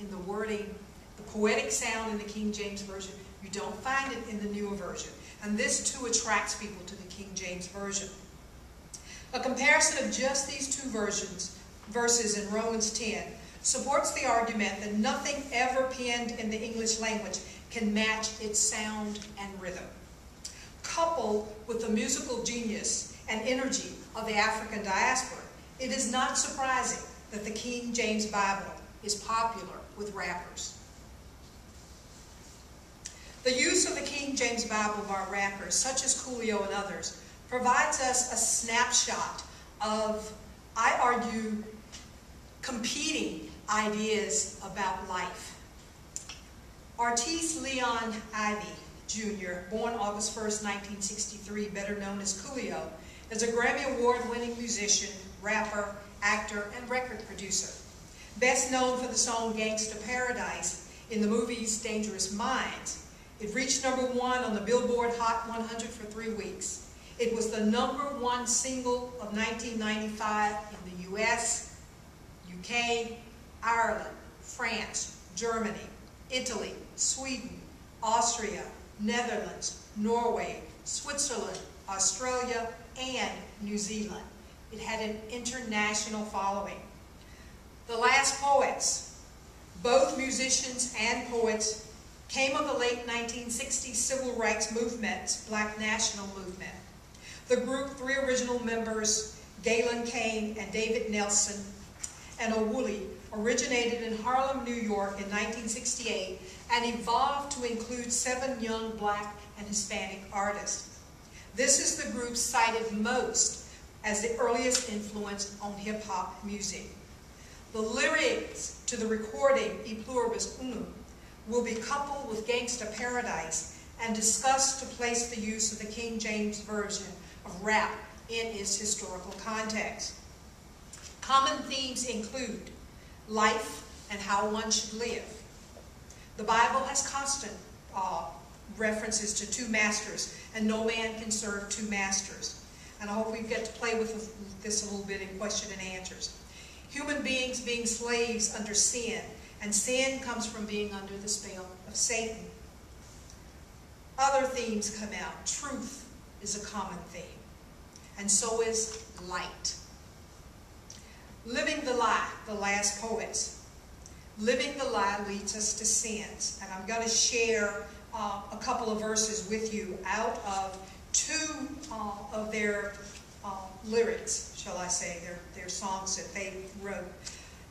in the wording, the poetic sound in the King James Version. You don't find it in the newer version. And this too attracts people to the King James Version. A comparison of just these two versions, verses in Romans 10 supports the argument that nothing ever penned in the English language can match its sound and rhythm. Coupled with the musical genius and energy of the African diaspora, it is not surprising that the King James Bible is popular with rappers. The use of the King James Bible by rappers, such as Coolio and others, provides us a snapshot of, I argue, competing ideas about life. Artiste Leon Ivy Jr., born August 1st, 1963, better known as Coolio, is a Grammy Award-winning musician, rapper, actor, and record producer. Best known for the song Gangsta Paradise in the movies Dangerous Minds. It reached number one on the Billboard Hot 100 for three weeks. It was the number one single of 1995 in the US, UK, Ireland, France, Germany, Italy, Sweden, Austria, Netherlands, Norway, Switzerland, Australia, and New Zealand. It had an international following. The Last Poets, both musicians and poets, came of the late 1960s civil rights movement, Black National Movement. The group, three original members, Galen Kane and David Nelson and Owuli, originated in Harlem, New York in 1968 and evolved to include seven young black and Hispanic artists. This is the group cited most as the earliest influence on hip-hop music. The lyrics to the recording E Pluribus Unum will be coupled with Gangsta Paradise and discussed to place the use of the King James Version of rap in its historical context. Common themes include life and how one should live. The Bible has constant uh, references to two masters, and no man can serve two masters. And I hope we get to play with this a little bit in question and answers. Human beings being slaves under sin, and sin comes from being under the spell of Satan. Other themes come out. Truth is a common theme, and so is light. Living the lie, the last poets. Living the lie leads us to sins. And I'm going to share uh, a couple of verses with you out of two uh, of their uh, lyrics, shall I say, their, their songs that they wrote.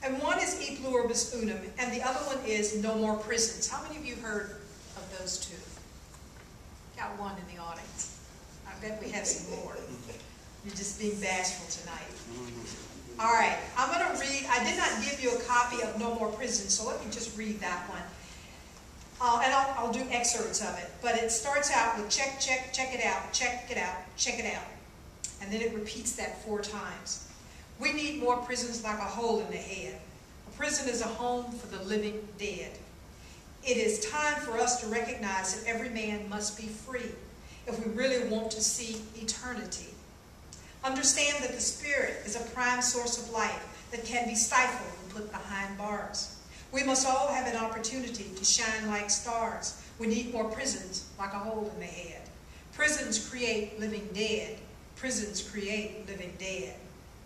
And one is E Pluribus Unum, and the other one is No More Prisons. How many of you heard of those two? Got one in the audience. I bet we have some more. You're just being bashful tonight. All right, I'm going to read. I did not give you a copy of No More Prisons, so let me just read that one. Uh, and I'll, I'll do excerpts of it. But it starts out with check, check, check it out, check it out, check it out. And then it repeats that four times. We need more prisons like a hole in the head. A prison is a home for the living dead. It is time for us to recognize that every man must be free if we really want to see eternity. Understand that the spirit is a prime source of life that can be stifled and put behind bars. We must all have an opportunity to shine like stars. We need more prisons like a hole in the head. Prisons create living dead. Prisons create living dead.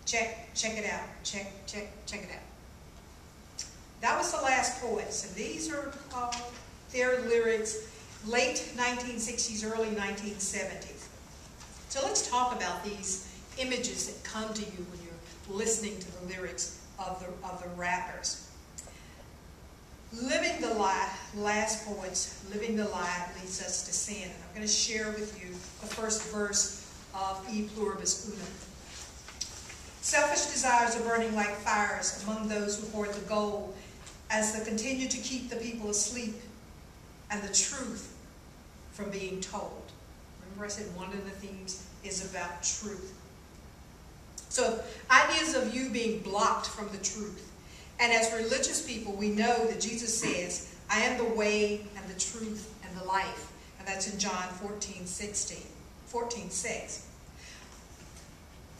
Check, check it out. Check, check, check it out. That was the last poets, and these are uh, their lyrics, late 1960s, early 1970s. So let's talk about these images that come to you when you're listening to the lyrics of the, of the rappers. Living the lie, last poets, living the lie leads us to sin. And I'm going to share with you the first verse of E Pluribus Unum. Selfish desires are burning like fires among those who hoard the gold as they continue to keep the people asleep and the truth from being told. Remember I said one of the themes is about truth. So ideas of you being blocked from the truth. And as religious people, we know that Jesus says, I am the way and the truth and the life. And that's in John 14, 16, 14, 6.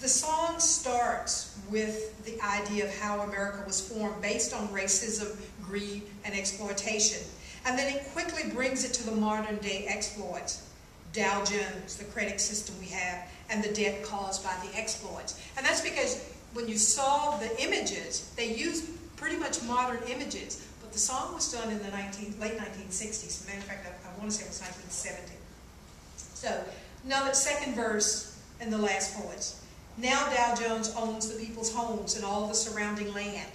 The song starts with the idea of how America was formed based on racism, greed, and exploitation. And then it quickly brings it to the modern day exploits. Dow Jones, the credit system we have, and the debt caused by the exploits. And that's because when you saw the images, they used pretty much modern images, but the song was done in the 19, late 1960s. a matter of fact, I, I want to say it was 1970. So, now that second verse and the last poets. Now Dow Jones owns the people's homes and all the surrounding land,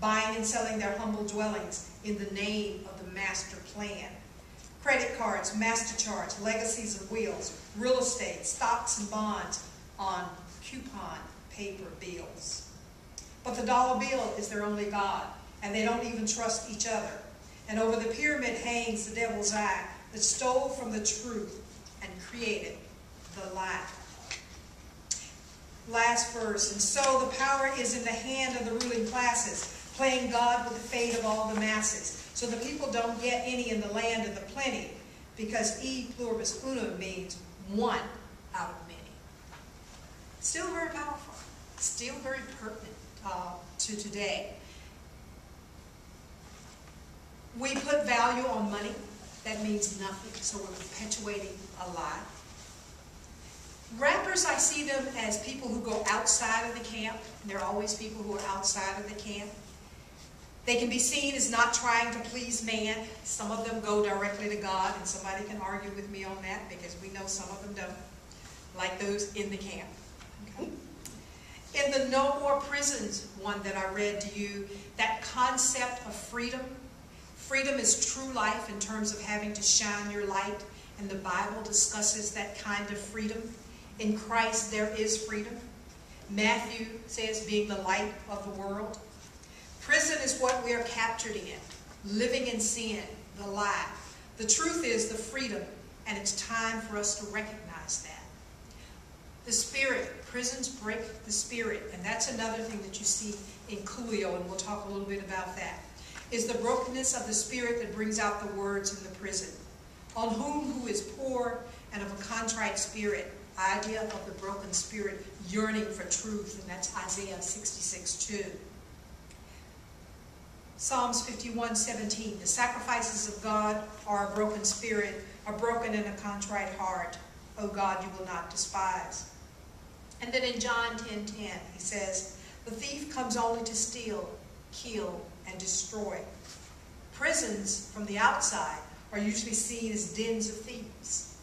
buying and selling their humble dwellings in the name of the master plan. Credit cards, MasterCharge, legacies of wheels, real estate, stocks and bonds on coupon paper bills. But the dollar bill is their only God, and they don't even trust each other. And over the pyramid hangs the devil's eye that stole from the truth and created the lie last verse. And so the power is in the hand of the ruling classes, playing God with the fate of all the masses. So the people don't get any in the land of the plenty, because e pluribus unum means one out of many. Still very powerful, still very pertinent uh, to today. We put value on money. That means nothing, so we're perpetuating a lie. Rappers, I see them as people who go outside of the camp. There are always people who are outside of the camp. They can be seen as not trying to please man. Some of them go directly to God, and somebody can argue with me on that because we know some of them don't, like those in the camp. Okay? In the No More Prisons one that I read to you, that concept of freedom, freedom is true life in terms of having to shine your light, and the Bible discusses that kind of freedom. In Christ there is freedom. Matthew says being the light of the world. Prison is what we are captured in, living in sin, the lie. The truth is the freedom, and it's time for us to recognize that. The spirit, prisons break the spirit, and that's another thing that you see in Coolio, and we'll talk a little bit about that, is the brokenness of the spirit that brings out the words in the prison. On whom who is poor and of a contrite spirit, idea of the broken spirit yearning for truth, and that's Isaiah 66, 2. Psalms 51, 17. The sacrifices of God are a broken spirit, a broken and a contrite heart. O God, you will not despise. And then in John 10, 10, he says, The thief comes only to steal, kill, and destroy. Prisons from the outside are usually seen as dens of thieves.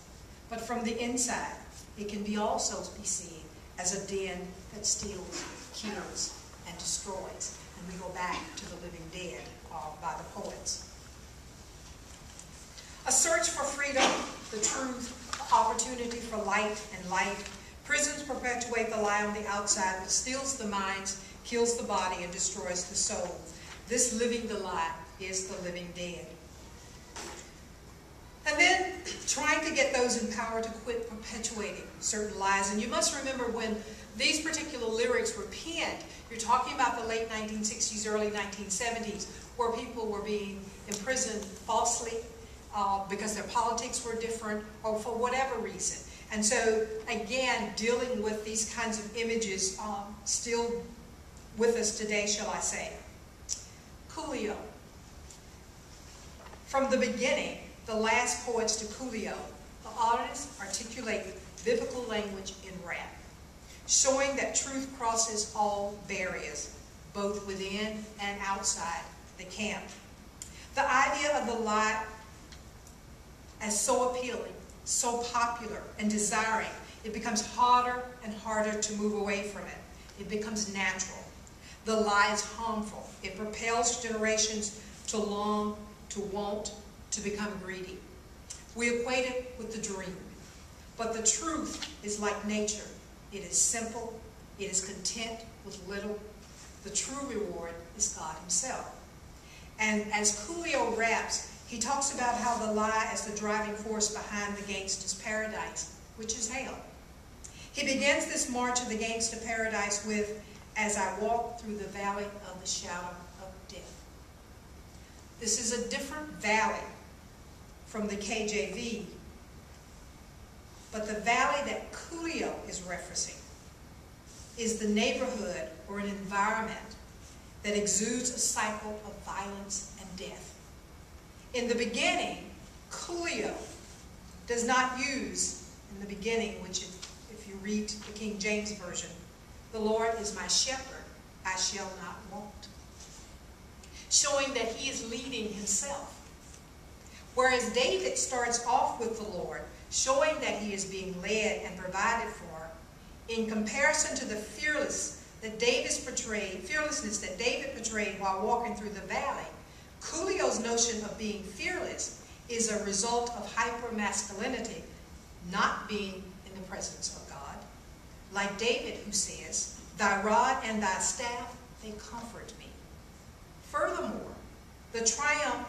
But from the inside, it can be also be seen as a den that steals, kills, and destroys. And we go back to the living dead uh, by the poets. A search for freedom, the truth, opportunity for light and life. Prisons perpetuate the lie on the outside that steals the minds, kills the body, and destroys the soul. This living the lie is the living dead. And then trying to get those in power to quit perpetuating certain lies. And you must remember when these particular lyrics were penned, you're talking about the late 1960s, early 1970s, where people were being imprisoned falsely uh, because their politics were different or for whatever reason. And so, again, dealing with these kinds of images um, still with us today, shall I say. Coolio. From the beginning, the last poets to Coolio, the artists articulate biblical language in rap, showing that truth crosses all barriers, both within and outside the camp. The idea of the lie as so appealing, so popular and desiring, it becomes harder and harder to move away from it. It becomes natural. The lie is harmful. It propels generations to long, to want, to become greedy. We equate it with the dream. But the truth is like nature. It is simple. It is content with little. The true reward is God himself. And as Coolio raps, he talks about how the lie is the driving force behind the gangster's paradise, which is hell. He begins this march of the gangster paradise with, As I walk through the valley of the shadow of death. This is a different valley from the KJV. But the valley that Coolio is referencing is the neighborhood or an environment that exudes a cycle of violence and death. In the beginning, Coolio does not use in the beginning, which if, if you read the King James Version, the Lord is my shepherd, I shall not want. Showing that he is leading himself. Whereas David starts off with the Lord, showing that he is being led and provided for, in comparison to the fearless that David's portrayed, fearlessness that David portrayed while walking through the valley, Coolio's notion of being fearless is a result of hyper-masculinity, not being in the presence of God. Like David who says, Thy rod and thy staff, they comfort me. Furthermore, the triumph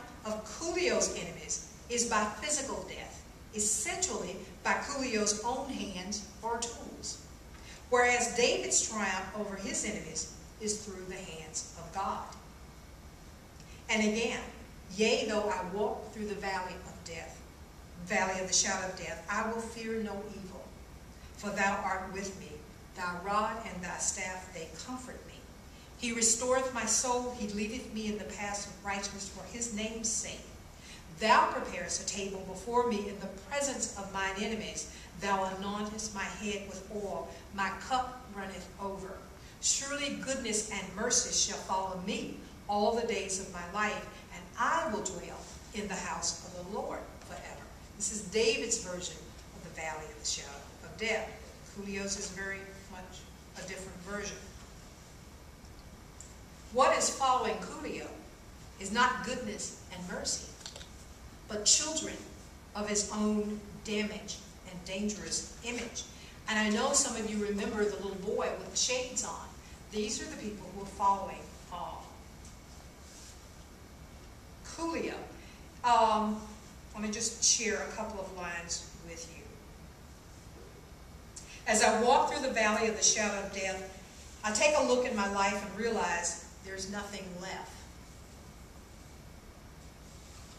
Coolio's enemies is by physical death, essentially by Coolio's own hands or tools. Whereas David's triumph over his enemies is through the hands of God. And again, yea, though I walk through the valley of death, valley of the shadow of death, I will fear no evil, for thou art with me. Thy rod and thy staff, they comfort me. He restoreth my soul, he leadeth me in the paths of righteousness for his name's sake. Thou preparest a table before me in the presence of mine enemies. Thou anointest my head with oil, my cup runneth over. Surely goodness and mercy shall follow me all the days of my life, and I will dwell in the house of the Lord forever. This is David's version of the valley of the shadow of death. Julio's is very much a different version. What is following Julio is not goodness and mercy, but children of his own damage and dangerous image. And I know some of you remember the little boy with the shades on. These are the people who are following Paul. Coolio. Um, let me just share a couple of lines with you. As I walk through the valley of the shadow of death, I take a look at my life and realize there's nothing left.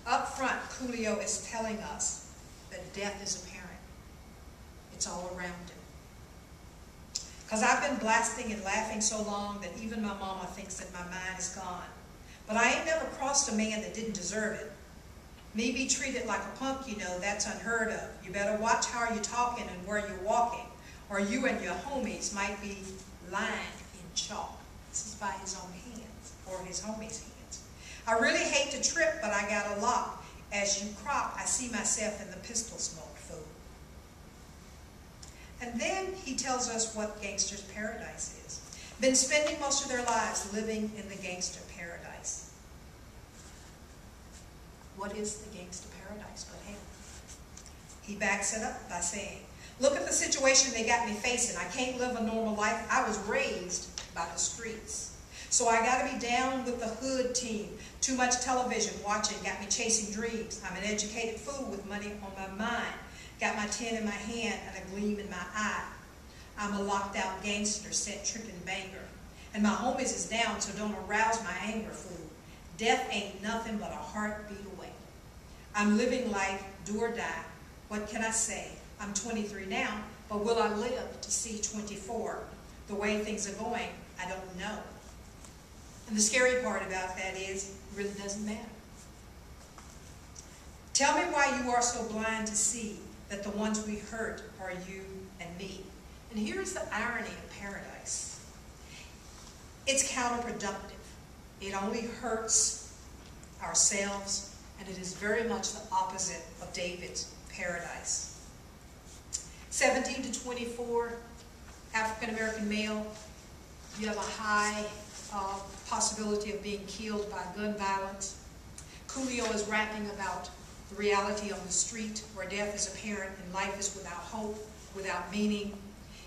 Up front, Coolio is telling us that death is apparent. It's all around him. Because I've been blasting and laughing so long that even my mama thinks that my mind is gone. But I ain't never crossed a man that didn't deserve it. Me be treated like a punk, you know, that's unheard of. You better watch how you're talking and where you're walking, or you and your homies might be lying in chalk. This is by his own hands, or his homies' hands. I really hate to trip, but I got a lot. As you crop, I see myself in the pistol smoke, fool. And then he tells us what gangster's paradise is. Been spending most of their lives living in the gangster paradise. What is the gangster paradise but hell? He backs it up by saying, look at the situation they got me facing. I can't live a normal life. I was raised by the streets. So I got to be down with the hood team. Too much television watching got me chasing dreams. I'm an educated fool with money on my mind. Got my tin in my hand and a gleam in my eye. I'm a locked out gangster, set tripping banger. And my homies is down, so don't arouse my anger, fool. Death ain't nothing but a heartbeat away. I'm living life, do or die. What can I say? I'm 23 now, but will I live to see 24? The way things are going, I don't know. And the scary part about that is, it really doesn't matter. Tell me why you are so blind to see that the ones we hurt are you and me. And here's the irony of paradise. It's counterproductive. It only hurts ourselves, and it is very much the opposite of David's paradise. 17 to 24, African American male, you have a high uh, possibility of being killed by gun violence. Coolio is rapping about the reality on the street where death is apparent and life is without hope, without meaning.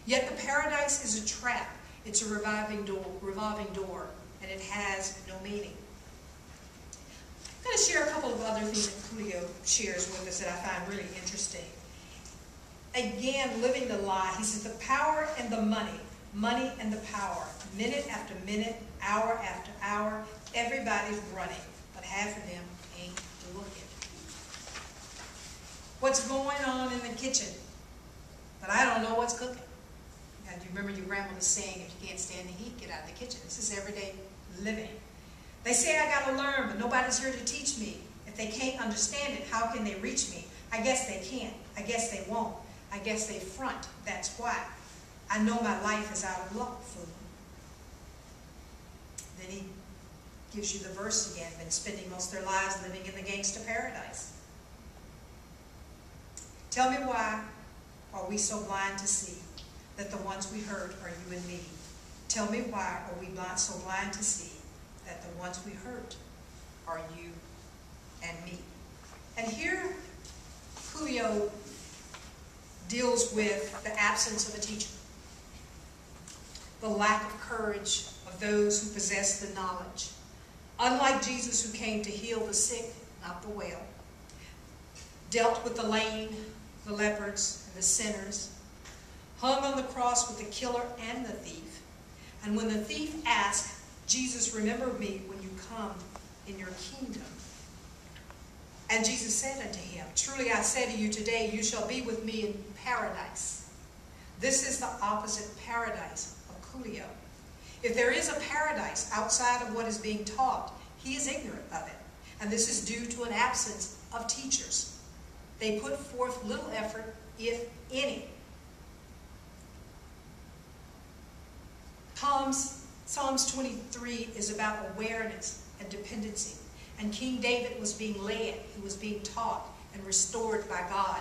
Yet the paradise is a trap. It's a reviving door, revolving door, and it has no meaning. I'm going to share a couple of other things that Coolio shares with us that I find really interesting. Again, living the lie. He says the power and the money, money and the power, minute after minute, hour after hour, everybody's running, but half of them ain't looking what's going on in the kitchen, but I don't know what's cooking. uh, do you remember your grandmother saying, if you can't stand the heat, get out of the kitchen? This is everyday living. They say I gotta learn, but nobody's here to teach me. If they can't understand it, how can they reach me? I guess they can't. I guess they won't. I guess they front. That's why. I know my life is out of luck, fool. Then he gives you the verse again, been spending most of their lives living in the gangster paradise. Tell me why are we so blind to see that the ones we hurt are you and me? Tell me why are we blind, so blind to see that the ones we hurt are you and me? And here, Julio deals with the absence of a teacher, the lack of courage of those who possess the knowledge. Unlike Jesus who came to heal the sick, not the well, dealt with the lame, the lepers, and the sinners, hung on the cross with the killer and the thief. And when the thief asked, Jesus, remember me when you come in your kingdom. And Jesus said unto him, Truly I say to you today, you shall be with me in paradise. This is the opposite paradise Coolio. If there is a paradise outside of what is being taught, he is ignorant of it. And this is due to an absence of teachers. They put forth little effort, if any. Psalms, Psalms 23 is about awareness and dependency. And King David was being led, he was being taught and restored by God.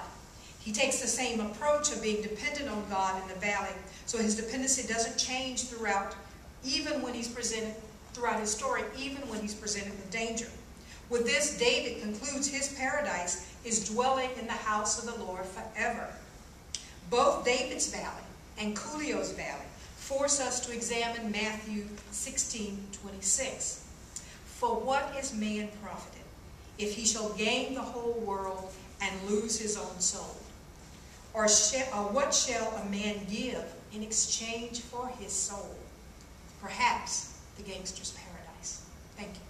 He takes the same approach of being dependent on God in the valley, so his dependency doesn't change throughout, even when he's presented throughout his story, even when he's presented with danger. With this, David concludes his paradise is dwelling in the house of the Lord forever. Both David's valley and Coolio's valley force us to examine Matthew 16, 26. For what is man profited if he shall gain the whole world and lose his own soul? Or, or what shall a man give in exchange for his soul? Perhaps the gangster's paradise. Thank you.